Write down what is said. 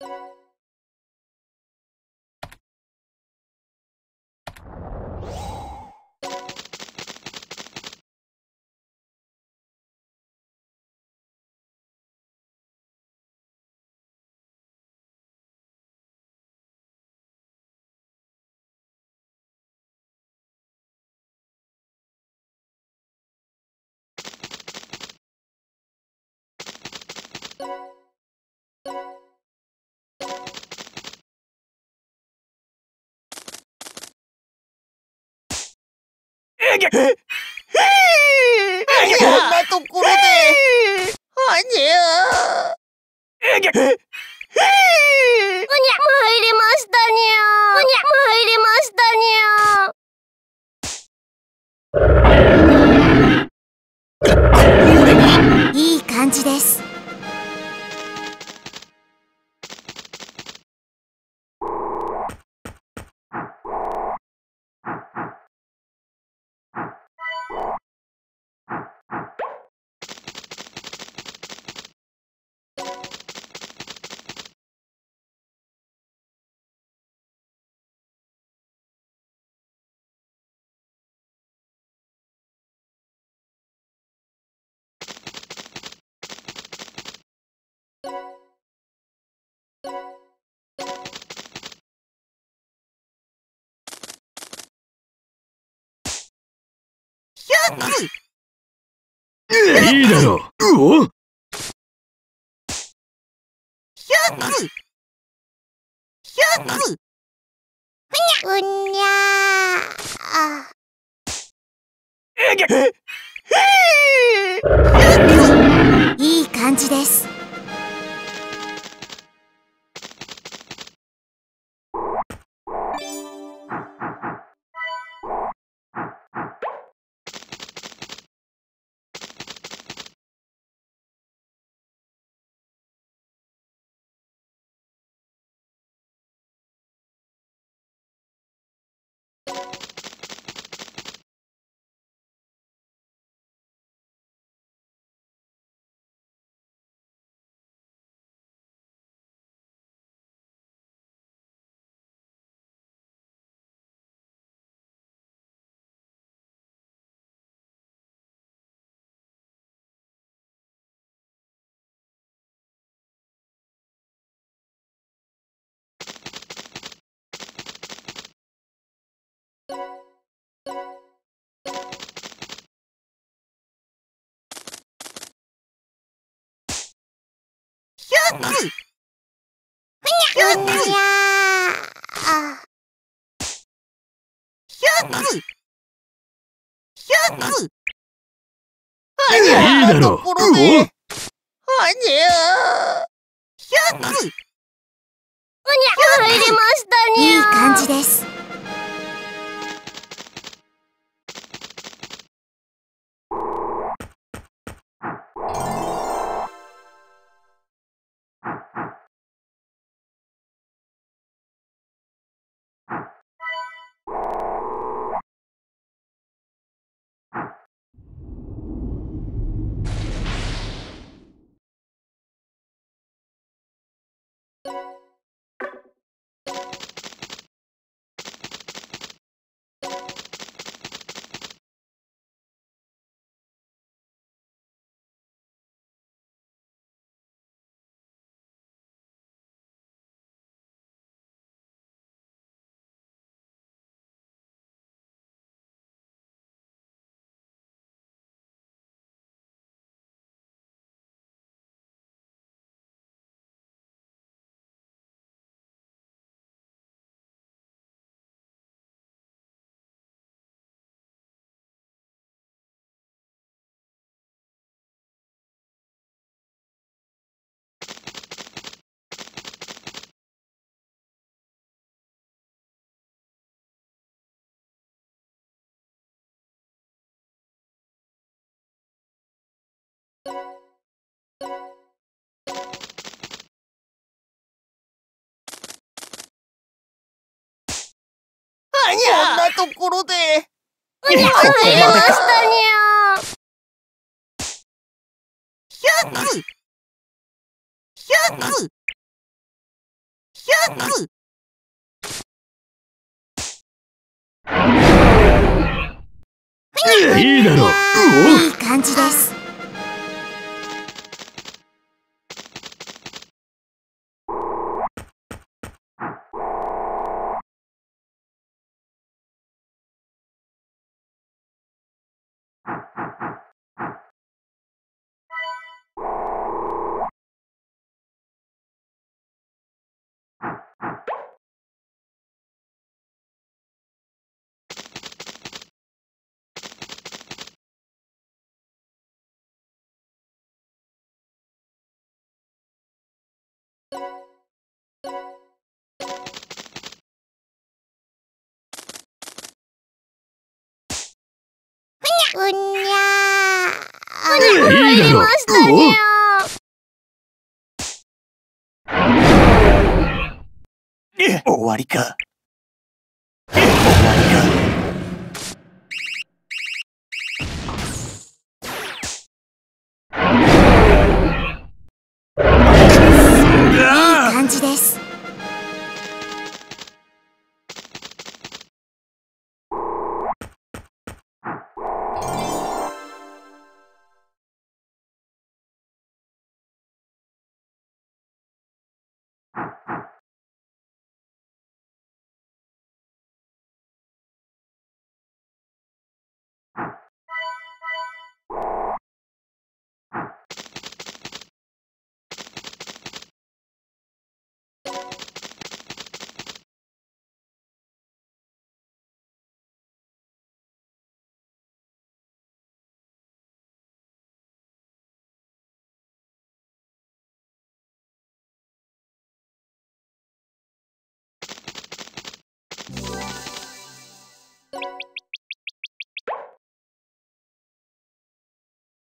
こんなところで、はにゃうにゃ、you いいだろう。おうにゃあ。いい感じです。いいだろうはにゃひゃく。うにゃ入りましたにゃいい感じですこんなところで。うにゃ、ましたにゃ。ひゃくひゃく 100! いいだろういい感じです。うにゃー。いいだろうしたにゃー。終わりか。終わりか